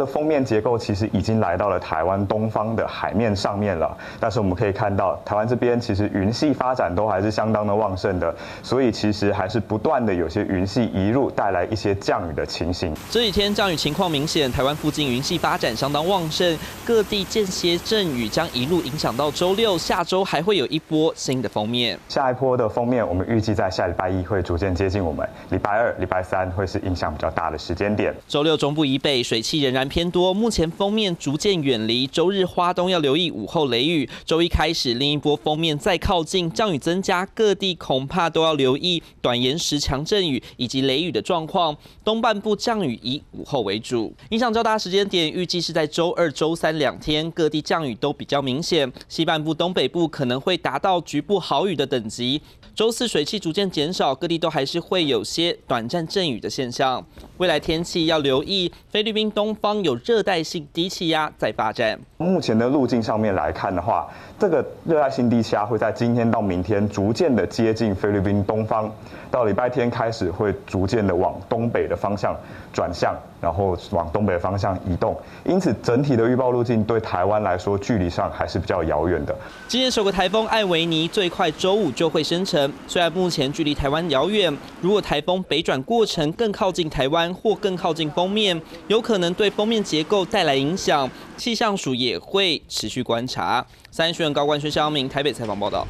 的封面结构其实已经来到了台湾东方的海面上面了，但是我们可以看到，台湾这边其实云系发展都还是相当的旺盛的，所以其实还是不断的有些云系移入，带来一些降雨的情形。这几天降雨情况明显，台湾附近云系发展相当旺盛，各地间歇阵雨将一路影响到周六，下周还会有一波新的封面。下一波的封面，我们预计在下礼拜一会逐渐接近我们，礼拜二、礼拜三会是影响比较大的时间点。周六中部以北水汽仍然偏多，目前封面逐渐远离。周日花东要留意午后雷雨。周一开始，另一波封面再靠近，降雨增加，各地恐怕都要留意短延时强阵雨以及雷雨的状况。东半部降雨以午后为主，影响较大时间点预计是在周二、周三两天，各地降雨都比较明显。西半部、东北部可能会达到局部豪雨的等级。周四水汽逐渐减少，各地都还是会有些短暂阵雨的现象。未来天气要留意，菲律宾东方有热带性低气压在发展。目前的路径上面来看的话，这个热带性低气压会在今天到明天逐渐的接近菲律宾东方，到礼拜天开始会逐渐的往东北的方向转向，然后往东北方向移动。因此，整体的预报路径对台湾来说，距离上还是比较遥远的。今年首个台风艾维尼最快周五就会生成。虽然目前距离台湾遥远，如果台风北转过程更靠近台湾或更靠近封面，有可能对封面结构带来影响。气象署也会持续观察。三学院高官薛肖明台北采访报道。